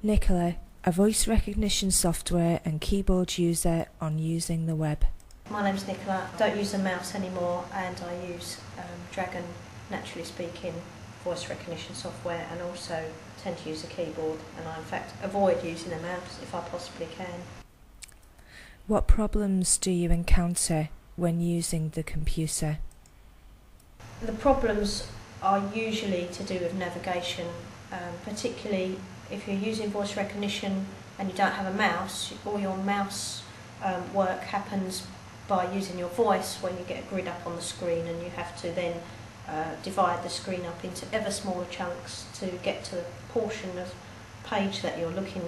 Nicola, a voice recognition software and keyboard user on using the web. My name's Nicola. I don't use a mouse anymore and I use um, Dragon Naturally Speaking voice recognition software and also tend to use a keyboard and I in fact avoid using a mouse if I possibly can. What problems do you encounter when using the computer? The problems are usually to do with navigation, um, particularly if you're using voice recognition and you don't have a mouse, all your mouse um, work happens by using your voice when you get a grid up on the screen and you have to then uh, divide the screen up into ever smaller chunks to get to the portion of page that you're looking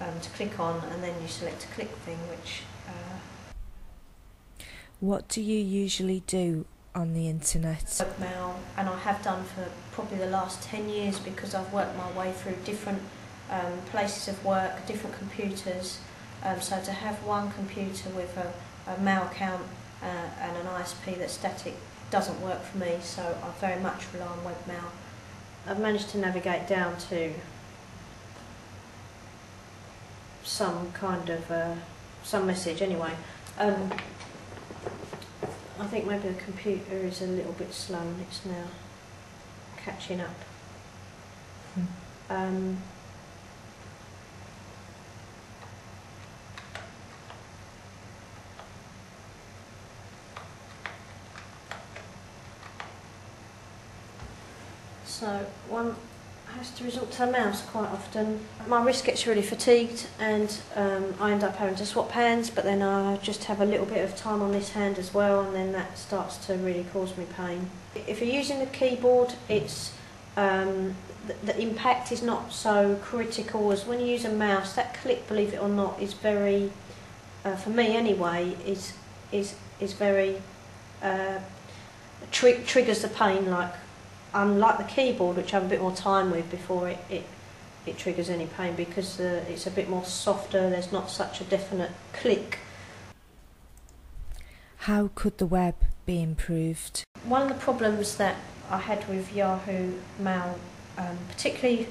um, to click on and then you select a click thing which uh, What do you usually do on the internet? webmail and I have done for probably the last 10 years because I've worked my way through different um, places of work, different computers um, so to have one computer with a, a mail account uh, and an ISP that's static doesn't work for me so I very much rely on webmail. I've managed to navigate down to some kind of uh, some message anyway. Um, I think maybe the computer is a little bit slow and it's now catching up. Hmm. Um, so one has to resort to a mouse quite often. My wrist gets really fatigued and um, I end up having to swap hands but then I just have a little bit of time on this hand as well and then that starts to really cause me pain. If you're using the keyboard it's um, the, the impact is not so critical as when you use a mouse that click believe it or not is very uh, for me anyway is is is very uh, tri triggers the pain like unlike the keyboard, which I have a bit more time with before it, it, it triggers any pain because uh, it's a bit more softer, there's not such a definite click. How could the web be improved? One of the problems that I had with Yahoo Mail, um, particularly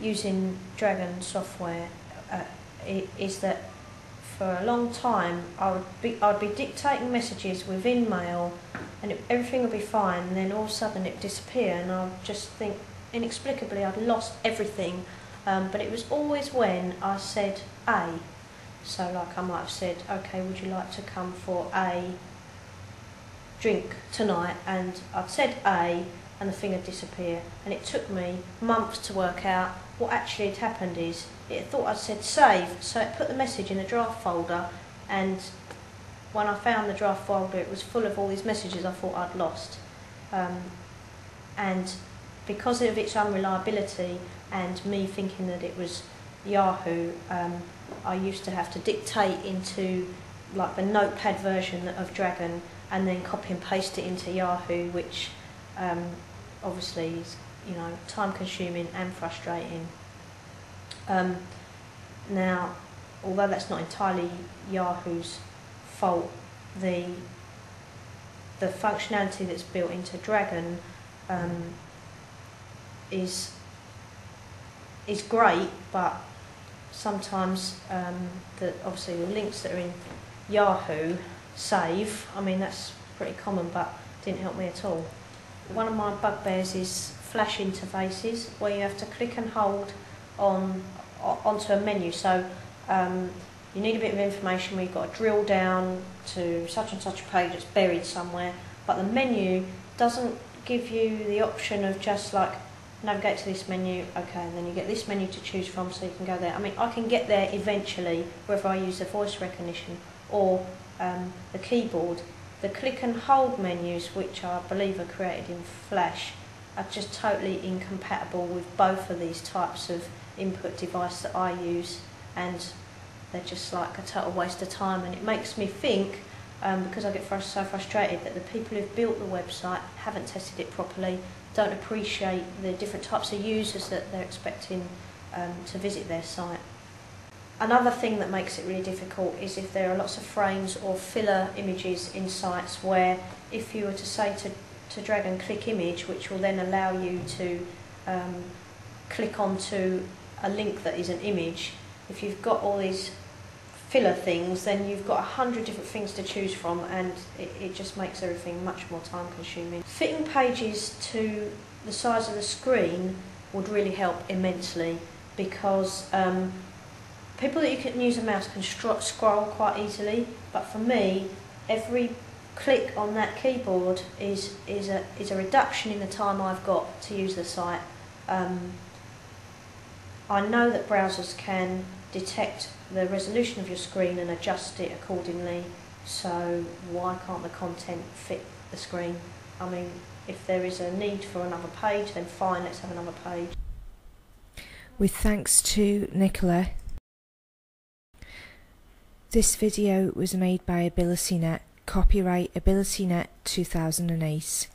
using Dragon software, uh, is that for a long time I would be, I'd be dictating messages within Mail and it, everything would be fine and then all of a sudden it would disappear and I would just think inexplicably I'd lost everything. Um, but it was always when I said A. So like I might have said okay would you like to come for a drink tonight? And I'd said A and the thing had disappeared and it took me months to work out what actually had happened is it thought I'd said save so it put the message in the draft folder and when I found the draft folder, it was full of all these messages I thought I'd lost. Um, and because of its unreliability and me thinking that it was Yahoo, um, I used to have to dictate into like the notepad version of Dragon and then copy and paste it into Yahoo, which um, obviously is you know time consuming and frustrating. Um, now, although that's not entirely Yahoo's fault the the functionality that's built into Dragon um, is is great, but sometimes um, the obviously the links that are in Yahoo save. I mean that's pretty common, but didn't help me at all. One of my bugbears is flash interfaces where you have to click and hold on onto a menu. So um, you need a bit of information where you've got to drill down to such and such a page that's buried somewhere, but the menu doesn't give you the option of just like navigate to this menu, okay, and then you get this menu to choose from so you can go there. I mean, I can get there eventually, whether I use the voice recognition or um, the keyboard. The click and hold menus, which I believe are created in Flash, are just totally incompatible with both of these types of input device that I use and they're just like a total waste of time and it makes me think um, because I get so frustrated that the people who've built the website haven't tested it properly, don't appreciate the different types of users that they're expecting um, to visit their site. Another thing that makes it really difficult is if there are lots of frames or filler images in sites where if you were to say to, to drag and click image, which will then allow you to um, click onto a link that is an image, if you've got all these filler things, then you've got a hundred different things to choose from, and it, it just makes everything much more time consuming. Fitting pages to the size of the screen would really help immensely because um, people that you can use a mouse can scroll quite easily, but for me, every click on that keyboard is is a is a reduction in the time I've got to use the site. Um, I know that browsers can detect the resolution of your screen and adjust it accordingly. So why can't the content fit the screen? I mean, if there is a need for another page, then fine, let's have another page. With thanks to Nicola. This video was made by AbilityNet, copyright AbilityNet 2008.